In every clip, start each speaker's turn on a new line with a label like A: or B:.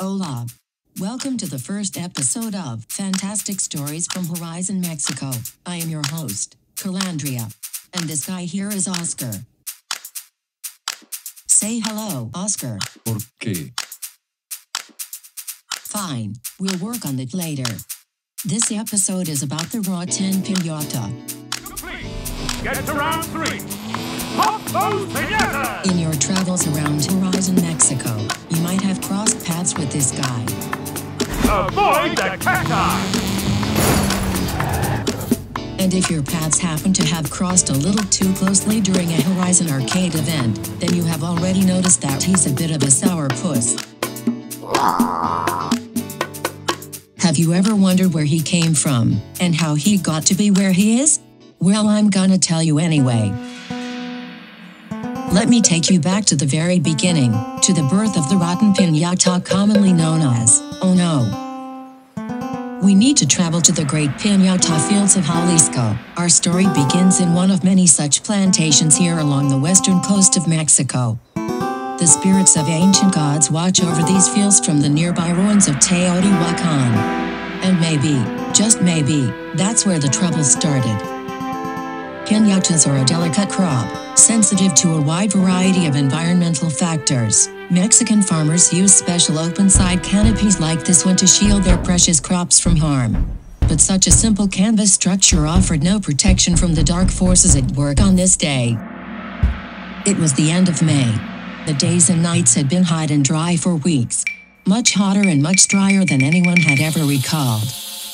A: Hola. Welcome to the first episode of Fantastic Stories from Horizon Mexico. I am your host, Calandria. And this guy here is Oscar. Say hello, Oscar.
B: ¿Por qué?
A: Fine, we'll work on it later. This episode is about the Rotten Pinata.
C: Complete. Get to round three. Pop those pinatas!
A: In your travels around Horizon Mexico, you might have crossed paths with this guy.
C: Avoid the cacti!
A: And if your paths happen to have crossed a little too closely during a Horizon Arcade event, then you have already noticed that he's a bit of a sourpuss. Have you ever wondered where he came from, and how he got to be where he is? Well, I'm gonna tell you anyway. Let me take you back to the very beginning, to the birth of the Rotten Pinata commonly known as, oh no. We need to travel to the great Pinata fields of Jalisco. Our story begins in one of many such plantations here along the western coast of Mexico. The spirits of ancient gods watch over these fields from the nearby ruins of Teotihuacan. And maybe, just maybe, that's where the trouble started. Pinatas are a delicate crop, sensitive to a wide variety of environmental factors. Mexican farmers use special open-side canopies like this one to shield their precious crops from harm. But such a simple canvas structure offered no protection from the dark forces at work on this day. It was the end of May. The days and nights had been hot and dry for weeks. Much hotter and much drier than anyone had ever recalled.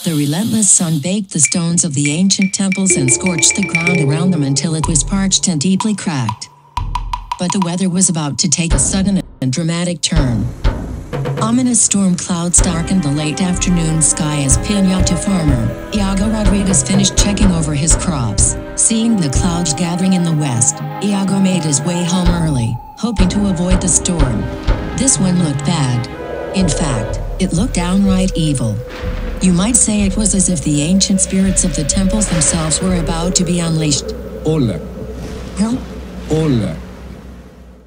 A: The relentless sun baked the stones of the ancient temples and scorched the ground around them until it was parched and deeply cracked. But the weather was about to take a sudden and dramatic turn. Ominous storm clouds darkened the late afternoon sky as Pinata farmer Iago Rodriguez finished checking over his crops. Seeing the clouds gathering in the west, Iago made his way home early, hoping to avoid the storm. This one looked bad. In fact, it looked downright evil. You might say it was as if the ancient spirits of the temples themselves were about to be unleashed.
B: Hola.
A: Huh?
B: Hola.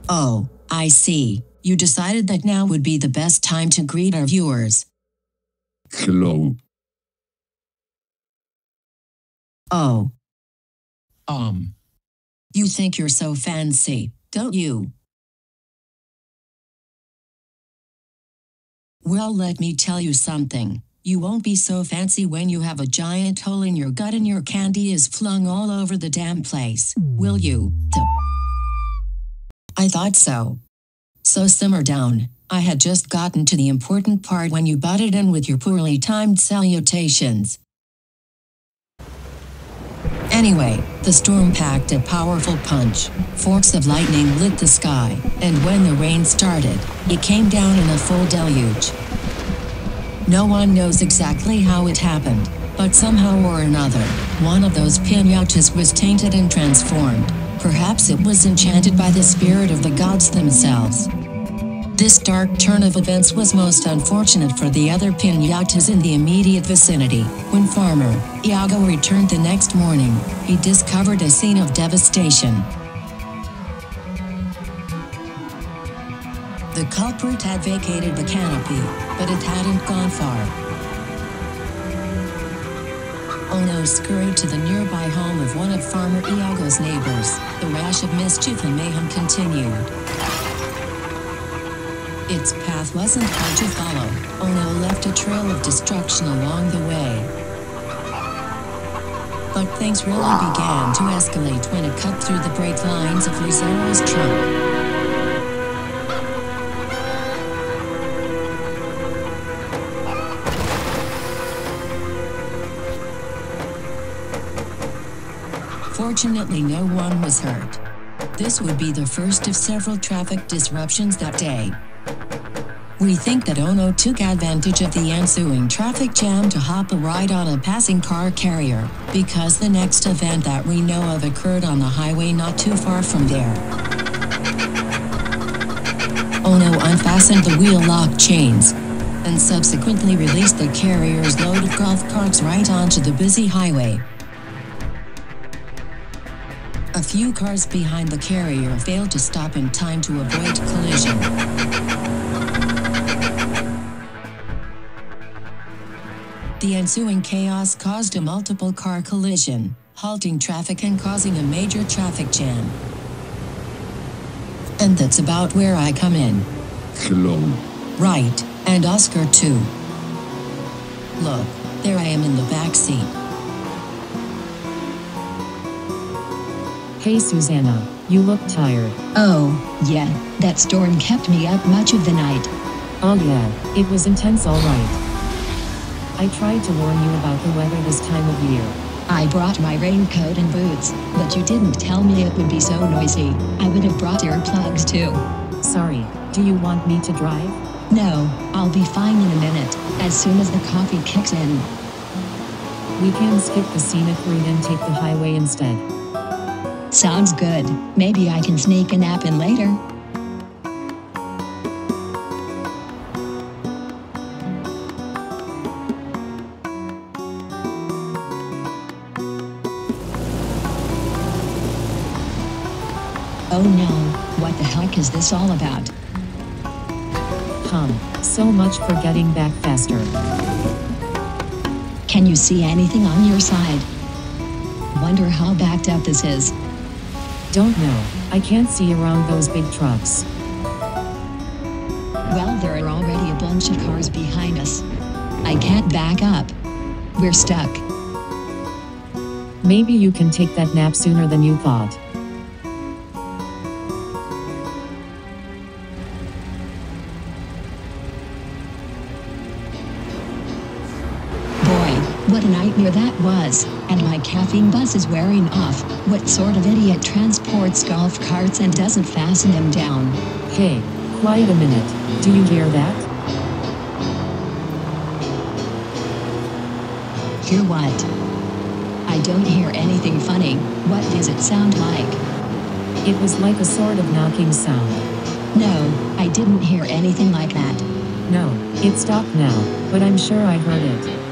A: Oh, I see. You decided that now would be the best time to greet our viewers.
B: Hello.
A: Oh,
B: Um.
A: you think you're so fancy, don't you? Well, let me tell you something. You won't be so fancy when you have a giant hole in your gut and your candy is flung all over the damn place, will you? I thought so. So simmer down. I had just gotten to the important part when you butted in with your poorly timed salutations. Anyway, the storm packed a powerful punch. Forks of lightning lit the sky, and when the rain started, it came down in a full deluge. No one knows exactly how it happened, but somehow or another, one of those pinatas was tainted and transformed. Perhaps it was enchanted by the spirit of the gods themselves. This dark turn of events was most unfortunate for the other pinatas in the immediate vicinity. When farmer Iago returned the next morning, he discovered a scene of devastation. The culprit had vacated the canopy, but it hadn't gone far. Ono scurried to the nearby home of one of Farmer Iago's neighbors. The rash of mischief and mayhem continued. Its path wasn't hard to follow. Ono left a trail of destruction along the way. But things really began to escalate when it cut through the brake lines of Lucero's trunk. Fortunately, no one was hurt. This would be the first of several traffic disruptions that day. We think that Ono took advantage of the ensuing traffic jam to hop a ride on a passing car carrier, because the next event that we know of occurred on the highway not too far from there. Ono unfastened the wheel lock chains and subsequently released the carrier's load of golf carts right onto the busy highway. A few cars behind the carrier failed to stop in time to avoid collision. The ensuing chaos caused a multiple car collision, halting traffic and causing a major traffic jam. And that's about where I come in.
B: Hello.
A: Right, and Oscar too. Look, there I am in the back seat.
D: Hey Susanna, you look tired.
E: Oh, yeah, that storm kept me up much of the night.
D: Oh yeah, it was intense alright. I tried to warn you about the weather this time of year.
E: I brought my raincoat and boots, but you didn't tell me it would be so noisy. I would have brought earplugs too.
D: Sorry, do you want me to drive?
E: No, I'll be fine in a minute, as soon as the coffee kicks in.
D: We can skip the scenic route and take the highway instead.
E: Sounds good. Maybe I can sneak a nap in later. Oh no, what the heck is this all about?
D: Hum, so much for getting back faster.
E: Can you see anything on your side? Wonder how backed up this is.
D: Don't know, I can't see around those big trucks.
E: Well, there are already a bunch of cars behind us. I can't back up. We're stuck.
D: Maybe you can take that nap sooner than you thought.
E: What a nightmare that was. And my caffeine buzz is wearing off. What sort of idiot transports golf carts and doesn't fasten them down?
D: Hey, quiet a minute. Do you hear that?
E: Hear what? I don't hear anything funny. What does it sound like?
D: It was like a sort of knocking sound.
E: No, I didn't hear anything like that.
D: No, it stopped now, but I'm sure I heard it.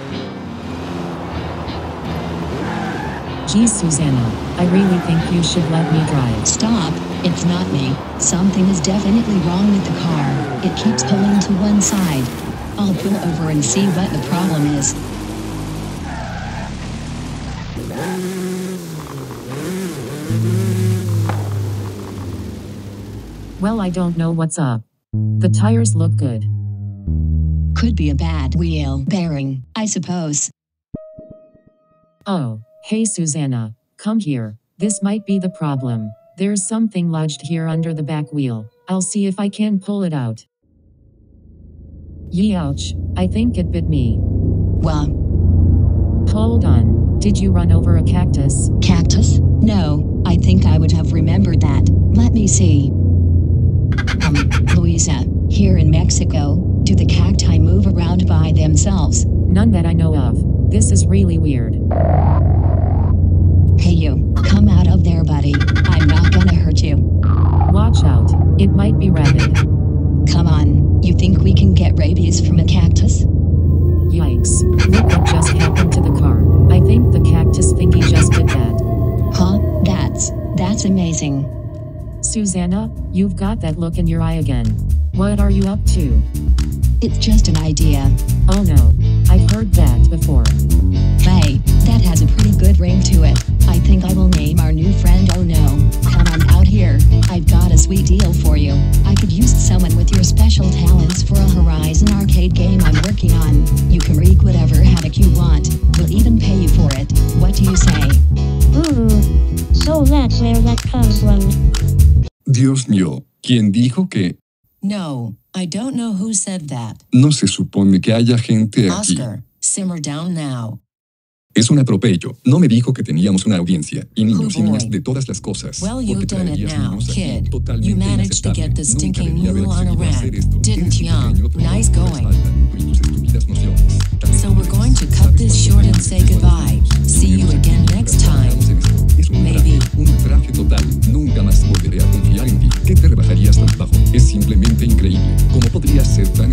D: Geez, Susanna, I really think you should let me drive.
E: Stop, it's not me. Something is definitely wrong with the car. It keeps pulling to one side. I'll pull over and see what the problem is.
D: Well, I don't know what's up. The tires look good.
E: Could be a bad wheel bearing, I suppose.
D: Oh, hey Susanna, come here. This might be the problem. There's something lodged here under the back wheel. I'll see if I can pull it out. Yee ouch, I think it bit me.
E: Well,
D: Hold on, did you run over a cactus?
E: cactus? No, I think I would have remembered that. Let me see. Um, Louisa, here in Mexico, do the cacti move around by themselves?
D: None that I know of. This is really weird.
E: Hey you, come out of there, buddy. I'm not gonna hurt you.
D: Watch out, it might be rabid.
E: Come on, you think we can get rabies from a cactus?
D: Yikes, look what just happened to the car. I think the cactus thingy just did that.
E: Huh? That's, that's amazing.
D: Susanna, you've got that look in your eye again. What are you up to?
E: It's just an idea.
D: Oh no, I've heard that before.
E: Hey, that has a pretty good ring to it. I think I will name our new friend Oh No. Come on out here. I've got a sweet deal for you. I could use someone with your special talents for a Horizon arcade game I'm working on. You can wreak whatever havoc you want. We'll even pay you for it. What do you say?
F: Ooh. So that's where that comes from.
B: Dios mío, ¿quién dijo que
A: No, I don't know who said that.
B: no se supone que haya gente aquí?
A: Oscar, simmer down now.
B: Es un atropello. No me dijo que teníamos una audiencia y niños y
A: Oh,
B: niñas
A: boy.
B: de todas las cosas.
A: Well, you've done it now,
B: niños
A: kid. You managed to get the stinking mule on a rack, didn't
B: pequeño troll
A: Nice going.
B: y
A: So we're going to cut
B: ¿Sabes
A: this short and say goodbye. See you again next time.
B: Es un
A: Maybe.
B: ultraje, un ultraje total. Nunca más volveré a confiar en ti. ¿Qué te rebajarías tan bajo? Es simplemente increíble. ¿Cómo podrías ser tan